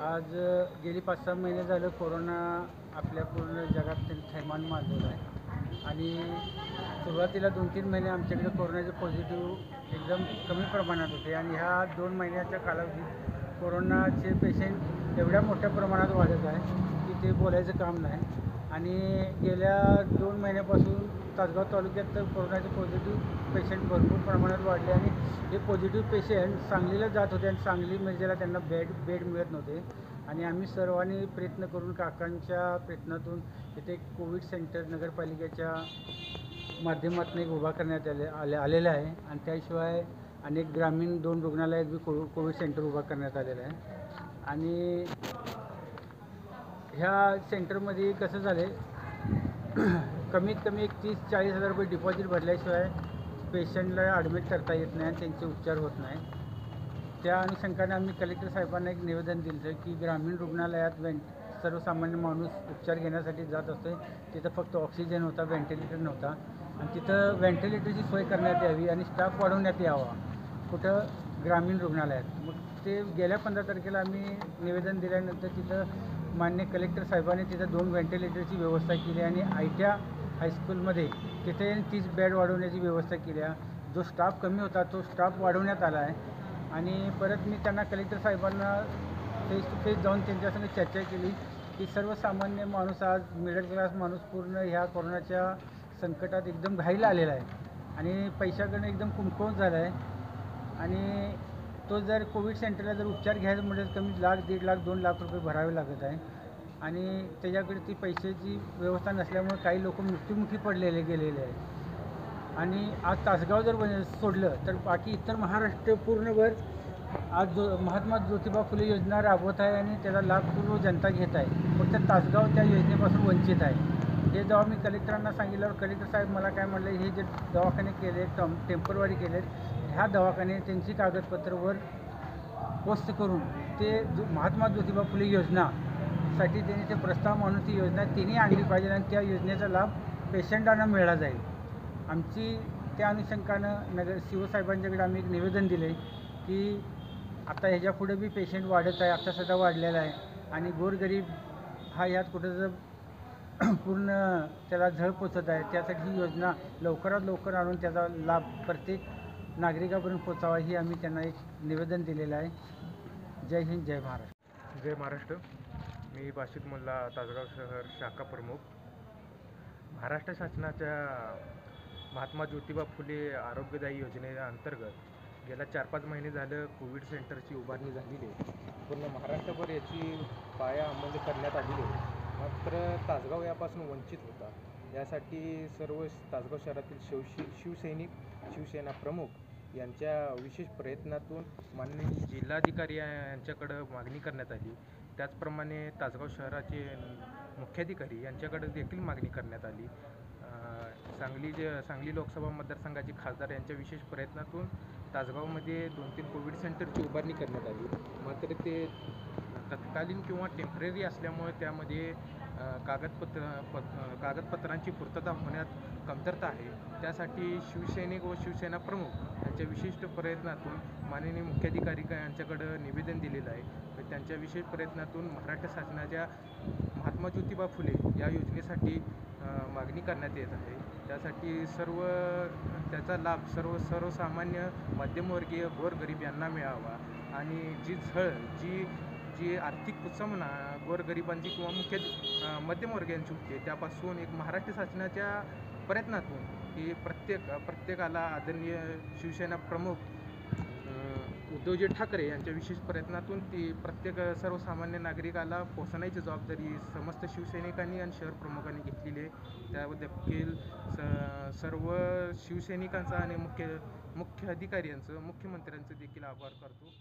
आज गेली पाच सहा महिने झालं कोरोना आपल्या पूर्ण जगात थैमान मारलेलं आहे. आणि सुरुवातीला दोन तीन महिने आमच्याकडे कोरोनाचे पॉझिटिव्ह एकदम कमी प्रमाणात होते. आणि ह्या दोन महिन्याच्या कालावधीत कोरोनाचे पेशंट एवढ्या मोठ्या प्रमाणात वाढत आहे की ते बोलायचं काम नाही. आणि गेल्या दोन महिन्यापासून तासगाव तालुक्यात तर कोरोनाचे पॉझिटिव्ह पेशंट भरपूर प्रमाणात वाढले आणि हे पॉझिटिव्ह पेशंट सांगलीला जात होते आणि सांगली म्हणजे मेजेला त्यांना बेड बेड मिळत नव्हते. आणि आम्ही सर्वांनी प्रयत्न करून काकांच्या प्रयत्नातून इथे कोविड सेंटर नगरपालिकेच्या माध्यमातून एक उभा करण्यात आले आले आलेलं आहे. आणि त्याशिवाय अनेक ग्रामीण दोन रुग्णालयात बी कोविड कोविड सेंटर उभा करण्यात आलेलं आहे. आणि ह्या सेंटरमध्ये कसं झालं आहे कमीत कमी एक तीस चाळीस हजार रुपये डिपॉझिट भरल्याशिवाय पेशंटला ॲडमिट करता येत नाही आणि त्यांचे उपचार होत नाही. त्या अनुषंगाने आम्ही कलेक्टर साहेबांना एक निवेदन दिलं होतं की ग्रामीण रुग्णालयात वेंट सर्वसामान्य माणूस उपचार घेण्यासाठी जात असतो तिथं फक्त ऑक्सिजन होता व्हेंटिलेटर नव्हता. आणि तिथं व्हेंटिलेटरची सोय करण्यात यावी आणि स्टाफ वाढवण्यात यावा. कुठं? ग्रामीण रुग्णालयात. मग ते गेल्या पंधरा तारखेला आम्ही निवेदन दिल्यानंतर तिथं मान्य कलेक्टर साहेबांनी तिथं दोन व्हेंटिलेटरची व्यवस्था केली आणि आयट्या हायस्कूलमध्ये तिथे तीस बेड वाढवण्याची व्यवस्था केली. आहे जो स्टाफ कमी होता तो स्टाफ वाढवण्यात आला आहे. आणि परत मी त्यांना कलेक्टर साहेबांना फेस टू फेस जाऊन त्यांच्यासंग चर्चा केली की सर्वसामान्य माणूस आज मिडल क्लास माणूस पूर्ण ह्या कोरोनाच्या संकटात एकदम घाईला आलेला आहे. आणि पैशाकडनं एकदम कुंकवून झाला आहे. आणि तो जर कोविड सेंटरला जर उपचार घ्यायचं म्हणजे कमी लाख दीड लाख दोन लाख रुपये भरावे लागत आहे. आणि त्याच्याकडे ती पैशाची व्यवस्था नसल्यामुळे काही लोक मृत्युमुखी पडलेले गेलेले आहेत. आणि आज तासगाव जर बन- सोडलं तर बाकी इतर महाराष्ट्र पूर्णभर आज जो महात्मा ज्योतिबा फुले योजना राबवत आहे आणि त्याला लाभ पूर्ण जनता घेत आहे. फक्त तासगाव त्या योजनेपासून वंचित आहे. हे जेव्हा मी कलेक्टरांना सांगितल्यावर कलेक्टर साहेब मला काय म्हणलं हे जे दवाखाने केले टम टेम्परवारी आहेत ह्या दवाखाने त्यांची कागदपत्रवर पोस्ट करून ते जो महात्मा ज्योतिबा फुले योजनासाठी त्यांनी ते प्रस्ताव म्हणून ती योजना तिन्ही आणली पाहिजे आणि त्या योजनेचा लाभ पेशंटांना मिळाला जाईल. आमची त्या अनुषंगानं नगर शिवसाहेबांच्याकडे आम्ही एक निवेदन दिले की आता ह्याच्या पुढे बी पेशंट वाढत आहे आता सध्या वाढलेला आहे आणि गोरगरीब हा यात कुठं जर पूर्ण त्याला झळ पोचत आहे. त्यासाठी ही योजना लवकरात लवकर आणून त्याचा लाभ प्रत्येक नागरिकापर्यंत पोचावा ही आम्ही त्यांना एक निवेदन दिलेलं आहे. जय हिंद जय महाराष्ट्र. जय महाराष्ट्र. मी बाशिक मुल्ला तासगाव शहर शाखा प्रमुख. महाराष्ट्र शासनाच्या महात्मा ज्योतिबा फुले आरोग्यदायी योजनेअंतर्गत गेल्या चार पाच महिने झालं कोविड सेंटरची उभारणी झालेली आहे. पूर्ण महाराष्ट्रभर याची पाया अंमल करण्यात आलेली आहे. मात्र तासगाव यापासून वंचित होता. यासाठी सर्व तासगाव शहरातील शिवशी शिवसैनिक शिवसेना प्रमुख यांच्या विशेष प्रयत्नातून माननीय जिल्हाधिकारी यांच्याकडं मागणी करण्यात आली. त्याचप्रमाणे तासगाव शहराचे मुख्याधिकारी यांच्याकडे देखील मागणी करण्यात आली. सांगली जे सांगली लोकसभा मतदारसंघाचे खासदार यांच्या विशेष प्रयत्नातून तासगावमध्ये दोन तीन कोविड सेंटरची उभारणी करण्यात आली. मात्र ते तत्कालीन किंवा टेंपररी असल्यामुळे त्यामध्ये कागदपत्र पत कागदपत्रांची पूर्तता होण्यात कमतरता आहे. त्यासाठी शिवसैनिक व शिवसेना प्रमुख यांच्या विशिष्ट प्रयत्नातून माननीय मुख्याधिकारी का- यांच्याकडं निवेदन दिलेलं आहे. त्यांच्या विशेष प्रयत्नातून महाराष्ट्र शासनाच्या महात्मा ज्योतिबा फुले या योजनेसाठी मागणी करण्यात येत आहे. त्यासाठी सर्व त्याचा लाभ सर्व सर्वसामान्य मध्यमवर्गीय गोरगरीब यांना मिळावा. आणि जी झळ जी जी आर्थिक कुचमना गोरगरिबांची किंवा मुख्य मध्यमवर्गीयांची होते त्यापासून एक महाराष्ट्र शासनाच्या प्रयत्नातून की प्रत्येक प्रत्येकाला आदरणीय शिवसेना प्रमुख उद्धवजी ठाकरे यांच्या विशेष प्रयत्नातून ती प्रत्येक सर्वसामान्य नागरिकाला पोहोचण्याची जबाबदारी समस्त शिवसैनिकांनी आणि शहर प्रमुखांनी घेतलेली आहे. त्याबद्दल देखील स सर्व शिवसैनिकांचा आणि मुख्य मुख्य अधिकारी यांचं मुख्यमंत्र्यांचं देखील आभार करतो.